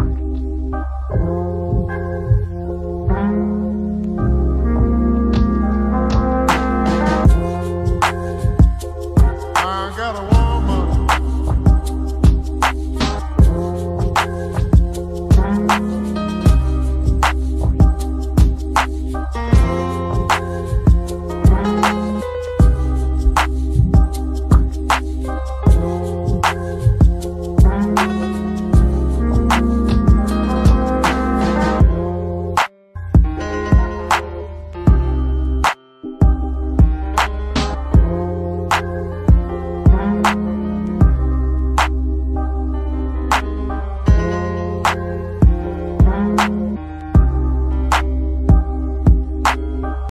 うん